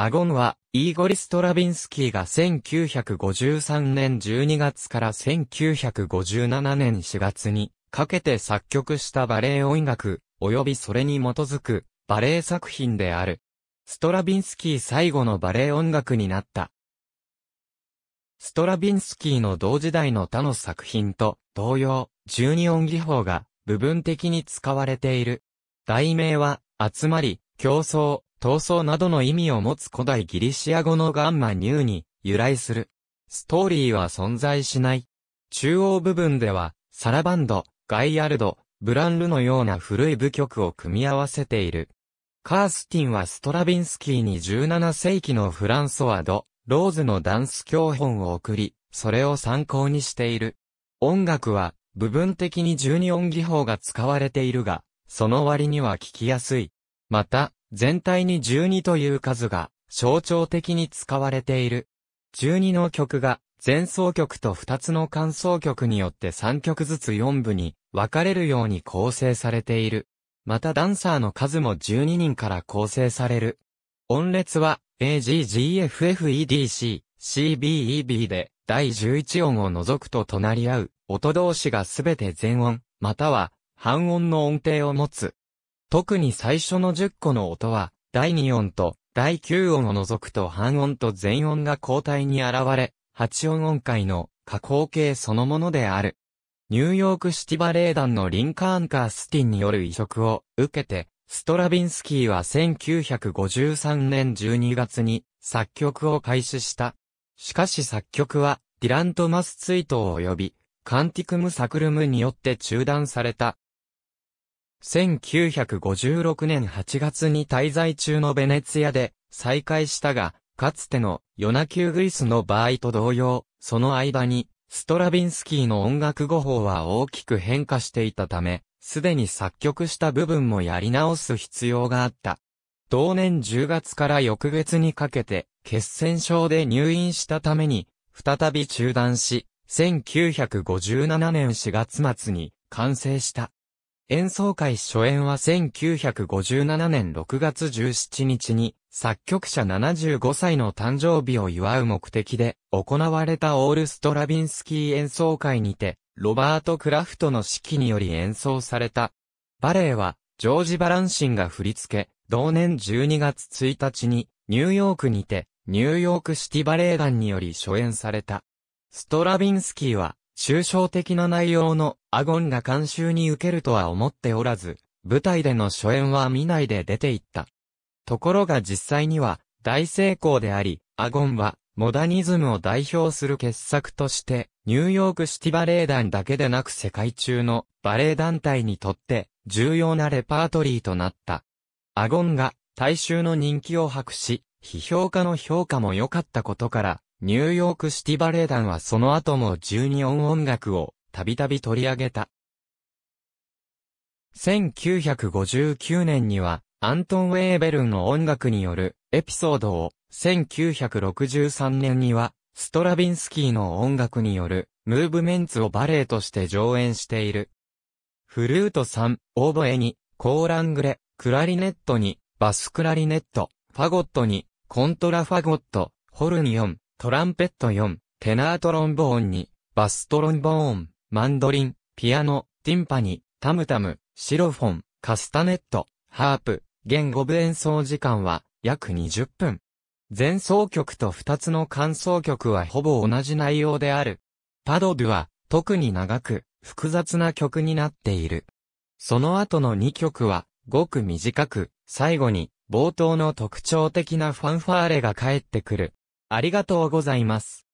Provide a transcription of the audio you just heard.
アゴンは、イーゴリ・ストラビンスキーが1953年12月から1957年4月にかけて作曲したバレエ音楽、及びそれに基づくバレエ作品である。ストラビンスキー最後のバレエ音楽になった。ストラビンスキーの同時代の他の作品と同様、12音技法が部分的に使われている。題名は、集まり、競争、闘争などの意味を持つ古代ギリシア語のガンマニューに由来する。ストーリーは存在しない。中央部分では、サラバンド、ガイアルド、ブランルのような古い舞曲を組み合わせている。カースティンはストラビンスキーに17世紀のフランソワド、ローズのダンス教本を送り、それを参考にしている。音楽は、部分的に12音技法が使われているが、その割には聞きやすい。また、全体に12という数が象徴的に使われている。12の曲が前奏曲と2つの間奏曲によって3曲ずつ4部に分かれるように構成されている。またダンサーの数も12人から構成される。音列は AGGFFEDC、CBEB で第11音を除くと隣り合う音同士がすべて全音、または半音の音程を持つ。特に最初の10個の音は、第2音と第9音を除くと半音と全音が交代に現れ、8音音階の加工形そのものである。ニューヨークシティバレー団のリンカーンカースティンによる移植を受けて、ストラビンスキーは1953年12月に作曲を開始した。しかし作曲はディラントマスツイートを及び、カンティクムサクルムによって中断された。1956年8月に滞在中のベネツィアで再開したが、かつてのヨナキューグリスの場合と同様、その間にストラビンスキーの音楽語法は大きく変化していたため、すでに作曲した部分もやり直す必要があった。同年10月から翌月にかけて、血栓症で入院したために、再び中断し、1957年4月末に完成した。演奏会初演は1957年6月17日に作曲者75歳の誕生日を祝う目的で行われたオールストラビンスキー演奏会にてロバート・クラフトの指揮により演奏された。バレエはジョージ・バランシンが振り付け、同年12月1日にニューヨークにてニューヨークシティバレエ団により初演された。ストラビンスキーは抽象的な内容のアゴンが監修に受けるとは思っておらず、舞台での初演は見ないで出て行った。ところが実際には大成功であり、アゴンはモダニズムを代表する傑作として、ニューヨークシティバレエ団だけでなく世界中のバレエ団体にとって重要なレパートリーとなった。アゴンが大衆の人気を博し、批評家の評価も良かったことから、ニューヨークシティバレエ団はその後も12音音楽をたびたび取り上げた。1959年には、アントン・ウェーベルンの音楽によるエピソードを、1963年には、ストラビンスキーの音楽によるムーブメンツをバレエとして上演している。フルート3、オーボエに、コーラングレ、クラリネットに、バスクラリネット、ファゴットに、コントラファゴット、ホルン4、トランペット4、テナートロンボーンに、バストロンボーン、マンドリン、ピアノ、ティンパニ、タムタム、シロフォン、カスタネット、ハープ、言語部演奏時間は約20分。前奏曲と2つの間奏曲はほぼ同じ内容である。パドドゥは特に長く複雑な曲になっている。その後の2曲はごく短く、最後に冒頭の特徴的なファンファーレが帰ってくる。ありがとうございます。